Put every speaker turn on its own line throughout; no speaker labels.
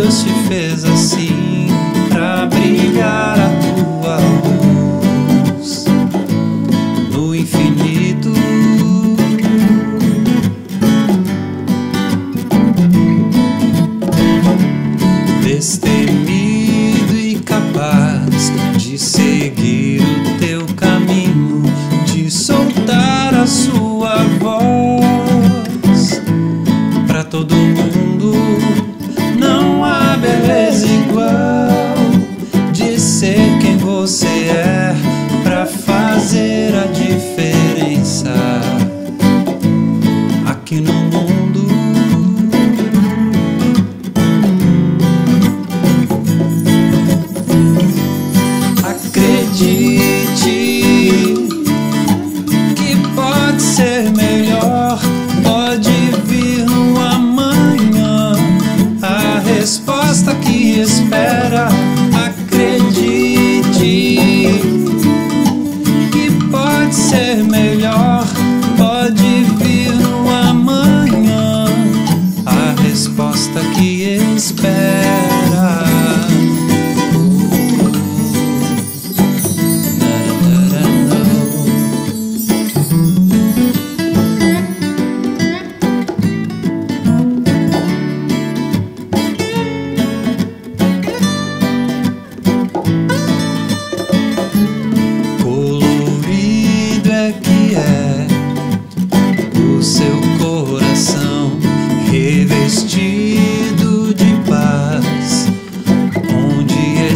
Deus te fez assim para brilhar a tua luz no infinito. Deste resposta que espera. Acredite que pode ser melhor.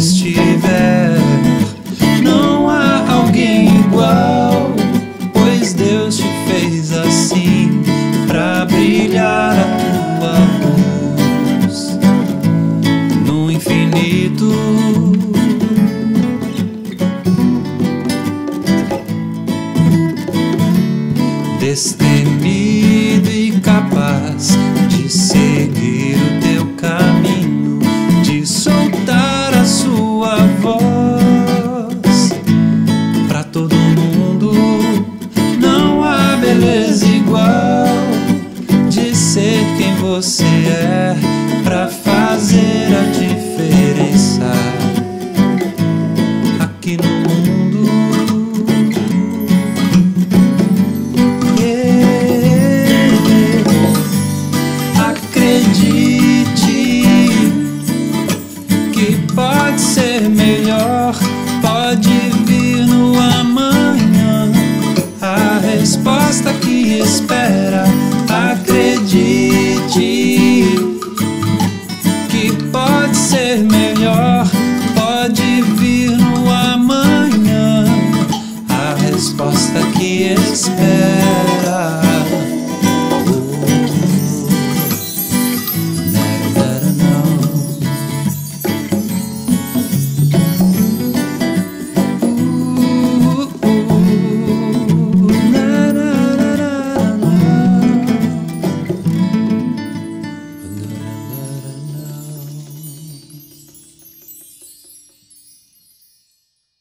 estiver, não há alguém igual, pois Deus te fez assim. pode vir no amanhã. A resposta que espera, acredita.